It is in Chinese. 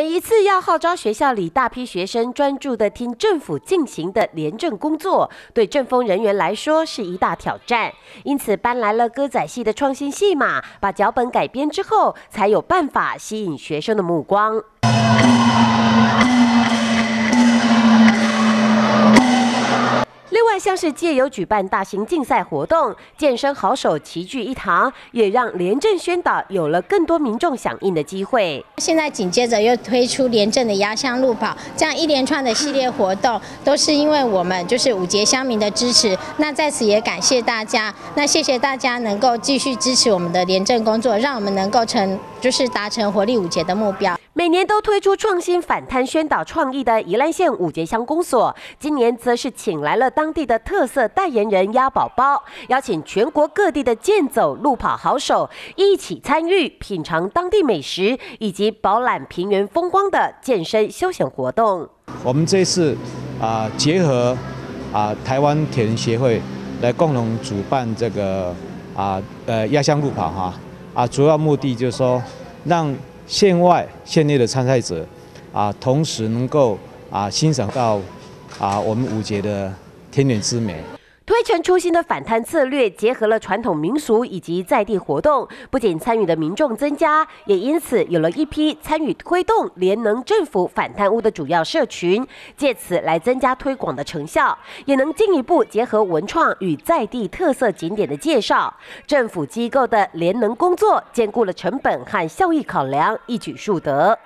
每一次要号召学校里大批学生专注的听政府进行的廉政工作，对政风人员来说是一大挑战。因此搬来了歌仔戏的创新戏码，把脚本改编之后，才有办法吸引学生的目光。像是借由举办大型竞赛活动，健身好手齐聚一堂，也让廉政宣导有了更多民众响应的机会。现在紧接着又推出廉政的压箱路跑，这样一连串的系列活动，都是因为我们就是五节乡民的支持。那在此也感谢大家，那谢谢大家能够继续支持我们的廉政工作，让我们能够成就是达成活力五节的目标。每年都推出创新反贪宣导创意的宜兰县五节乡公所，今年则是请来了当地的特色代言人鸭宝宝，邀请全国各地的健走路跑好手一起参与品尝当地美食以及饱览平原风光的健身休闲活动。我们这次啊，结合啊台湾铁人协会来共同主办这个啊呃压箱路跑哈啊，主要目的就是说让。县外、县内的参赛者，啊，同时能够啊欣赏到啊我们五节的天然之美。推陈出新的反贪策略，结合了传统民俗以及在地活动，不仅参与的民众增加，也因此有了一批参与推动联能政府反贪污的主要社群，借此来增加推广的成效，也能进一步结合文创与在地特色景点的介绍。政府机构的联能工作，兼顾了成本和效益考量，一举数得。